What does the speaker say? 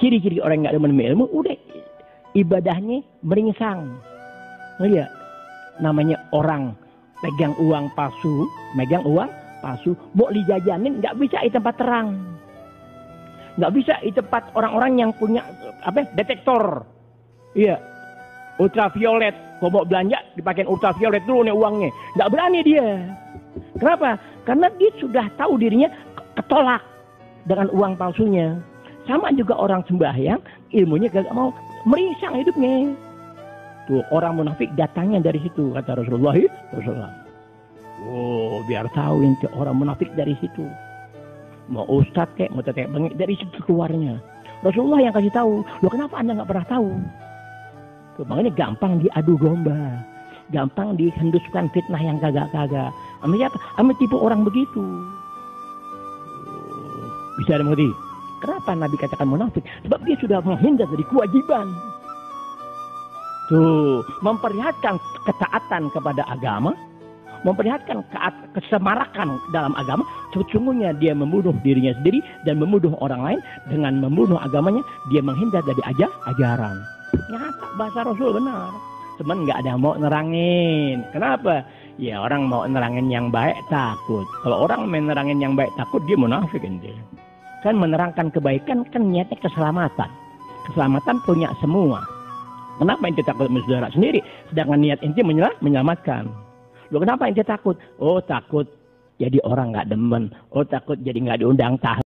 ciri-ciri orang yang nggak demen ilmu, udah ibadahnya meringsang. Iya, namanya orang pegang uang palsu, megang uang palsu, mau dijajanin nggak bisa di tempat terang, nggak bisa di tempat orang-orang yang punya apa detektor, iya, ultraviolet, kalau mau belanja dipakai ultraviolet dulu nih uangnya, nggak berani dia. Kenapa? Karena dia sudah tahu dirinya ketolak dengan uang palsunya. Sama juga orang sembahyang, ilmunya gak mau meringsang hidupnya. Tuh orang munafik datangnya dari situ kata Rasulullah. Rasulullah. Oh biar tahu yang orang munafik dari situ. Mau ustadz kayak mau tetek bengek dari situ keluarnya. Rasulullah yang kasih tahu. Lo kenapa anda nggak pernah tahu? Tuh, makanya gampang diadu domba. Gampang dihenduskan fitnah yang kagak-kagak. Ambil apa? Ambil tipe orang begitu. Bisa ada mengerti? Kenapa Nabi katakan munafik? Sebab dia sudah menghindar dari kewajiban. Tuh, memperlihatkan ketaatan kepada agama, memperlihatkan kesemarakan dalam agama, sesungguhnya dia membunuh dirinya sendiri dan membunuh orang lain dengan membunuh agamanya, dia menghindar dari ajar ajaran. Nyata bahasa Rasul benar. Cuman nggak ada yang mau nerangin. Kenapa? Ya orang mau nerangin yang baik takut. Kalau orang menerangin yang baik takut dia munafik dia. Kan menerangkan kebaikan kan niatnya keselamatan. Keselamatan punya semua. Kenapa ente takut sama saudara sendiri? Sedangkan niat ente menyelam, menyelamatkan. Lo kenapa ente takut? Oh takut jadi orang nggak demen. Oh takut jadi nggak diundang tahu.